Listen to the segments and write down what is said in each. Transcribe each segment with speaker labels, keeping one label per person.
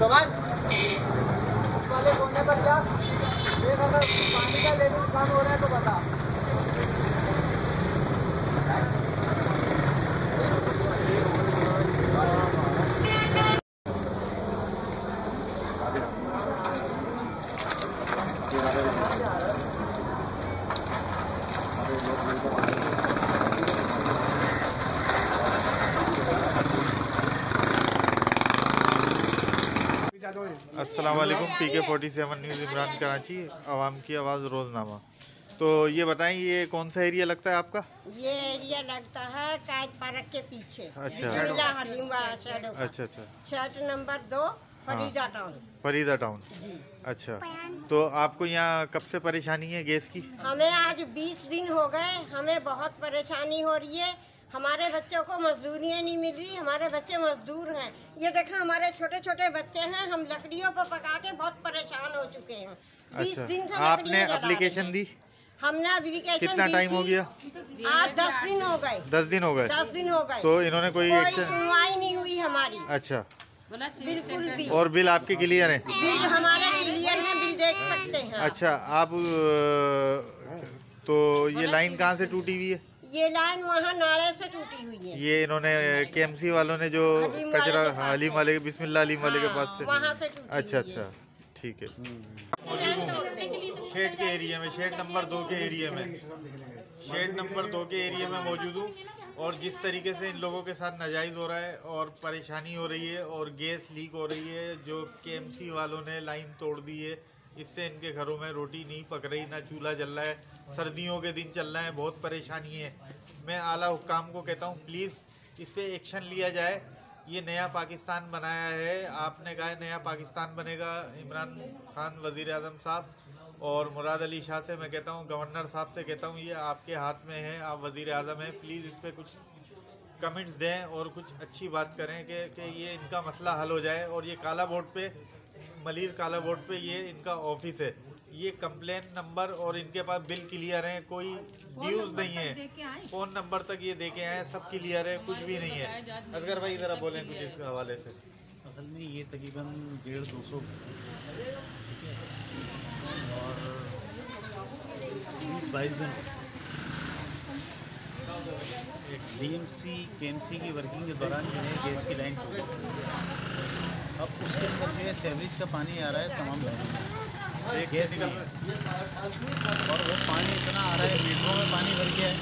Speaker 1: समझ वाले कोने पर जा देख अगर पानी का लेवल कम हो रहा है तो बता।
Speaker 2: अस्सलाम वालेकुम P K forty seven news Imran Karachi आवाम की आवाज़ रोज़नामा। तो ये बताएँ ये कौन सा एरिया लगता है आपका?
Speaker 3: ये एरिया लगता है कायद पार्क के पीछे।
Speaker 2: अच्छा। अच्छा अच्छा।
Speaker 3: शर्ट नंबर दो फरीदा टाउन
Speaker 2: फरीदा टाउन अच्छा। तो आपको यहाँ कब से परेशानी है गैस की?
Speaker 3: हमें आज 20 दिन हो गए हमें बहुत परेशानी हो रही है। हमारे बच्चों को मजदूरियाँ नहीं मिल रही हमारे बच्चे मजदूर हैं। ये देखा हमारे छोटे छोटे बच्चे हैं हम लकड़ियों पर पका के बहुत परेशान हो चुके हैं। बीस
Speaker 2: अच्छा
Speaker 3: दिन से
Speaker 2: आपने एप्लीकेशन दी?
Speaker 3: हमने एप्लीकेशन
Speaker 2: कितना टाइम हो गया?
Speaker 3: आज दस दिन हो गए।
Speaker 2: दस दिन हो गए?
Speaker 3: दस दिन हो गए।
Speaker 2: तो इन्होंने कोई
Speaker 3: कोई सुनवाई नहीं हुई हमारी।
Speaker 2: अच्छा।
Speaker 3: बिल्कुल भी।
Speaker 2: और बिल आपके क्लियर हैं?
Speaker 3: बिल हमारे क्लियर है बिल देख सकते हैं।
Speaker 2: अच्छा आप तो ये लाइन कहाँ से टूटी हुई है?
Speaker 3: ये लाइन वहाँ नाले से टूटी हुई है।
Speaker 2: ये इन्होंने केएमसी वालों ने जो कचरा हलीम
Speaker 3: से।
Speaker 2: वाले के बिस्मिल्लाह हलीम वाले के
Speaker 3: हाँ,
Speaker 2: पास से।
Speaker 3: वहाँ से
Speaker 2: अच्छा अच्छा ठीक है। शेड के एरिया में शेड नंबर दो के एरिया में। शेड नंबर दो के एरिया में मौजूद हूँ। और जिस तरीके से इन लोगों के साथ नाजायज़ हो रहा है और परेशानी हो रही है और गैस लीक हो रही है जो केएमसी वालों ने लाइन तोड़ दी है इससे इनके घरों में रोटी नहीं पक रही ना चूल्हा जल रहा है। सर्दियों के दिन चल रहे हैं, बहुत परेशानी है। मैं आला हुकाम को कहता हूँ प्लीज़ इस पर एक्शन लिया जाए। ये नया पाकिस्तान बनाया है। आपने कहा नया पाकिस्तान बनेगा, इमरान खान वज़ी अजम साहब और मुराद अली शाह से मैं कहता हूँ, गवर्नर साहब से कहता हूँ, ये आपके हाथ में है, आप वज़ी अजम हैं। प्लीज़ इस पर कुछ कमेंट्स दें और कुछ अच्छी बात करें कि कि ये इनका मसला हल हो जाए और ये काला बोर्ड पे मलिर काला बोर्ड पे ये इनका ऑफ़िस है। ये कंप्लेन नंबर और इनके पास बिल क्लियर है कोई ड्यूज नहीं है। फ़ोन नंबर तक ये देखे आए सब क्लियर है कुछ भी नहीं है। असगर भाई ज़रा बोलें कुछ इस हवाले से।
Speaker 4: असल में ये तकरीबन डेढ़ दो सौ और बीस बाईस दिन। डीएमसी केएमसी की वर्किंग के दौरान जो है गैस की लाइन अब उसके अंदर जो है सेवरेज का पानी आ रहा है तमाम लाइनों
Speaker 2: एक
Speaker 4: गैस नहीं और वो पानी इतना आ रहा है मीटरों में पानी भर गया है।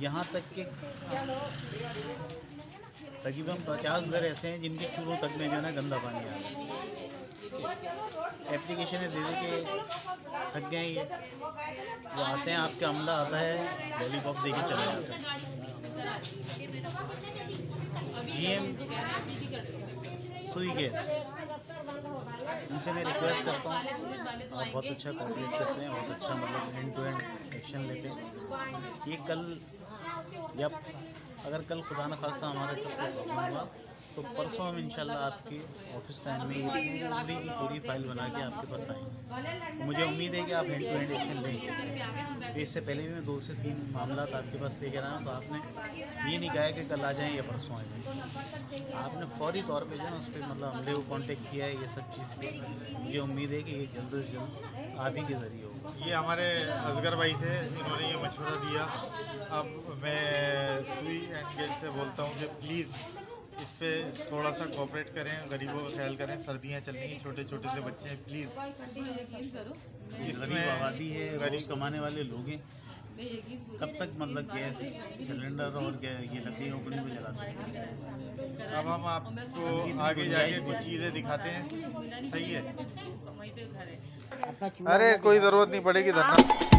Speaker 4: यहाँ तक कि तकरीबन पचास घर ऐसे हैं जिनके चूल्हों तक में जो है ना गंदा पानी आ रहा है। एप्लीकेशन दे दे के थक गए वो आते हैं, आपका अमला आता है लॉलीपॉप दे के चले जाते हैं। जीएम सुई गैस उनसे मैं रिक्वेस्ट करता हूँ। आप बहुत अच्छा कॉपरेट करते हैं, बहुत अच्छा मतलब एंड टू एंड एक्शन लेते हैं। ये कल या अगर कल खुदा न खास्ता हमारे साथ हुआ तो परसों हम इंशाल्लाह आपके ऑफ़िस टाइम में पूरी की पूरी फ़ाइल बना के आपके पास आएँगे। मुझे उम्मीद है कि आप हैंड टू हैंड एक्शन लेंगे तो इससे पहले भी मैं दो से तीन मामला आपके पास लेकर आया हूँ तो आपने ये नहीं कहा कि कल आ जाएँ या परसों आ जाएँ। आपने फौरी तौर पर जो है उस पर मतलब हमले को कॉन्टेक्ट किया है, ये सब चीज़ की मुझे उम्मीद है कि ये जल्द से जल्द आप ही के ज़रिए होगा।
Speaker 2: ये हमारे असगर भाई थे, इन्होंने ये मशवरा दिया। अब मैं सुई एंड गेट से बोलता हूँ कि प्लीज़ इस पर थोड़ा सा कोऑपरेट करें गरीबों का ख्याल करें सर्दियाँ चल रही हैं छोटे छोटे से बच्चे हैं प्लीज़
Speaker 4: गरीब आबादी है गरीब कमाने वाले लोग हैं। कब तक मतलब गैस सिलेंडर और ये लकड़ी उकड़ी को जलाते हैं?
Speaker 2: अब हम आपको आगे जाके कुछ चीज़ें दिखाते हैं। सही है। अरे कोई ज़रूरत नहीं पड़ेगी धन्यवाद।